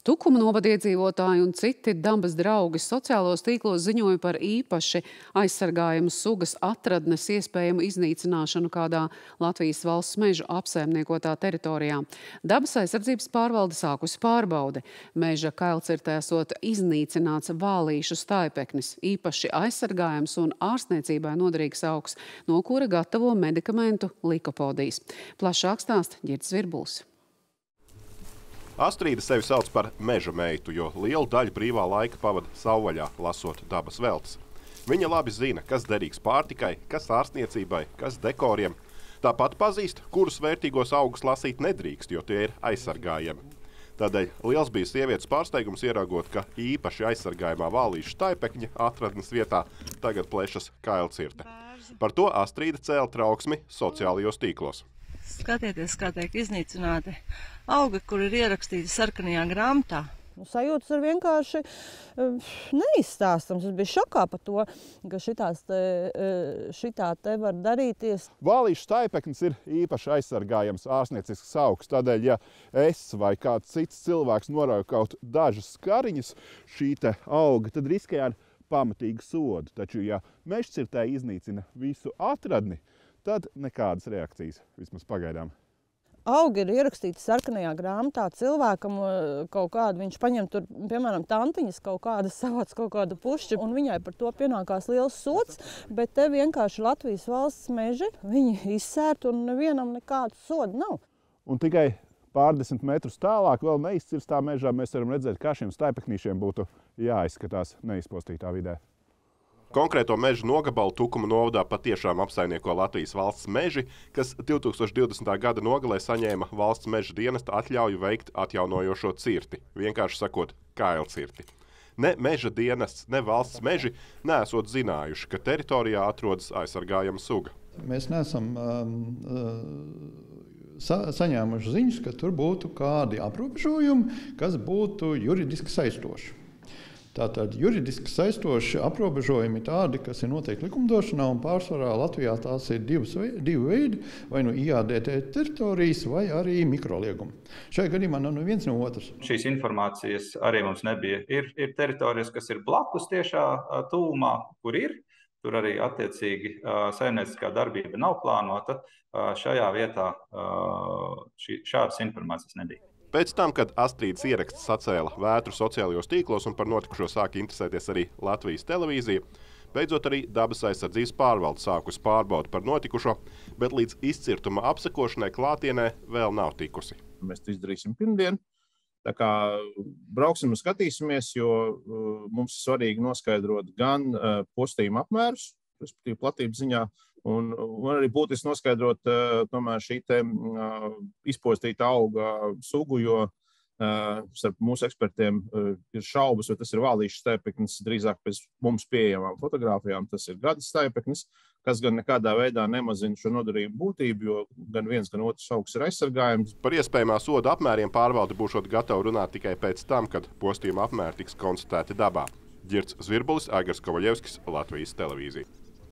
Tukuma novada iedzīvotāji un citi dabas draugi sociālos tīklos ziņoja par īpaši aizsargājamas sugas atradnes iespējamu iznīcināšanu kādā Latvijas valsts mežu apsaimniekotā teritorijā. Dabas aizsardzības pārvalde sākusi pārbaudi. Meža kailcirtē esot iznīcināts vālīšu staipeknis, īpaši aizsargājams un ārstniecībai noderīgs augs, no kura gatavo medikamentu likopodijas. Plašāk stāst Ģirds Virbuls. Astrīda sevi sauc par meža meitu, jo lielu daļu brīvā laika pavada savvaļā, lasot dabas veltes. Viņa labi zina, kas derīgs pārtikai, kas ārstniecībai, kas dekoriem. Tāpat pazīst, kurus vērtīgos augus lasīt nedrīkst, jo tie ir aizsargājami. Tādēļ liels bija sievietes pārsteigums ieraugot, ka īpaši aizsargājumā vālīša taipekņa atradnes vietā tagad plešas kailcirte. Par to Astrīda cēla trauksmi sociālajos tīklos. Skatieties, kā tiek iznīcināti augi, kur ir ierakstīti sarkanajā grāmatā. Nu, sajūtas ir vienkārši uh, neizstāstams. Es biju šokā par to, ka šitās te, uh, šitā te var darīties. Vālīšu staipeknis ir īpaši aizsargājams ārstniecisks augs. Tādēļ, ja es vai kāds cits cilvēks norauj kaut dažas skariņas šī te auga, tad riskē ar pamatīgu sodu. Taču, ja mežcirtē iznīcina visu atradni, tad nekādas reakcijas vismaz pagaidām. Augi ir ierakstīti sarkanajā grāmatā. Cilvēkam kaut kādu viņš paņem, tur, piemēram, tantiņas kaut kādas savāc kaut kādu pušķi, un viņai par to pienākās liels sots, bet te vienkārši Latvijas valsts meži viņi izsērt un nevienam nekādu sodu nav. Un tikai pārdesmit metrus tālāk, vēl neizcirstā mežā, mēs varam redzēt, kā šiem staipeknīšiem būtu jāizskatās neizpostītā vidē. Konkrēto mežu nogabalu Tukuma novadā patiešām apsaimnieko Latvijas valsts meži, kas 2020. gada nogalē saņēma valsts meža dienesta atļauju veikt atjaunojošo cirti, vienkārši sakot, kailcirti. Ne meža dienests, ne valsts meži nesot zinājuši, ka teritorijā atrodas aizsargājama suga. Mēs neesam um, uh, sa saņēmuši ziņas, ka tur būtu kādi aprobežojumi, kas būtu juridiski saistoši. Tātad juridiski saistoši aprobežojumi tādi, kas ir noteikti likumdošanā, un pārsvarā Latvijā tās ir divas, divi veidi, vai nu IADT teritorijas, vai arī mikroliegumi. Šajā gadījumā nav no viens no otras. Šīs informācijas arī mums nebija. Ir, ir teritorijas, kas ir blakus tiešā tūmā, kur ir. Tur arī attiecīgi saimnieciskā darbība nav plānota. Šajā vietā šī, šādas informācijas nebija. Pēc tam, kad Astrīdas ieraksts sacēla vētru sociālajos tīklos un par notikušo sāka interesēties arī Latvijas televīzija, beidzot arī dabas aizsardzības pārvalde sākus pārbaudi par notikušo, bet līdz izcirtuma apsekošanai klātienē vēl nav tikusi. Mēs to izdarīsim pirmdien. Tā kā brauksim un skatīsimies, jo uh, mums ir svarīgi noskaidrot gan uh, postījuma apmērus, respektīvi platības ziņā, Un, un arī būtiski noskaidrot uh, tomēr šī te, uh, izpostīta auga sugu, jo uh, starp mūsu ekspertiem ir šaubas, vai tas ir vālīšs stēpeknis. Drīzāk pēc mums pieejamām fotografijām tas ir gadas stēpeknis, kas gan nekādā veidā nemazina šo nodarījumu būtību, jo gan viens, gan otrs augs ir aizsargājums. Par iespējamā soda apmēriem pārvalde būšot gatava runāt tikai pēc tam, kad postījuma apmēri tiks konstatēti dabā. Girts Zvirbulis, Aigars Kovaļevskis, Latvijas televīzija.